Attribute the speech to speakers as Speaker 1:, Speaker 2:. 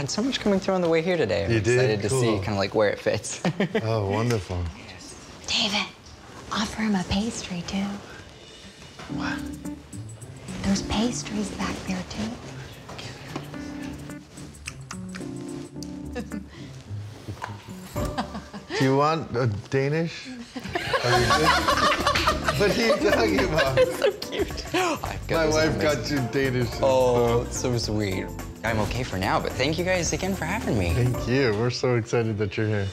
Speaker 1: had so much coming through on the way here today. I'm
Speaker 2: You did?
Speaker 1: excited to see kind of like where it fits.
Speaker 2: Oh, wonderful.
Speaker 3: David, offer him a pastry too.
Speaker 2: What?
Speaker 3: There's pastries back there too.
Speaker 2: Do you want a Danish? Are you what are you talking about?
Speaker 1: so cute. Oh,
Speaker 2: My wife got you Danish.
Speaker 1: Oh, so sweet. I'm okay for now, but thank you guys again for having me.
Speaker 2: Thank you. We're so excited that you're here.